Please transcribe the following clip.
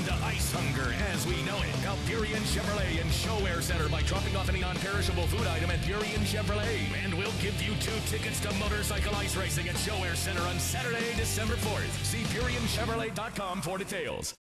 end to ice hunger as we know it. Help Burien Chevrolet and ShoWare Center by dropping off any non-perishable food item at Burien Chevrolet. And we'll give you two tickets to motorcycle ice racing at ShoWare Center on Saturday, December 4th. See BurienChevrolet.com for details.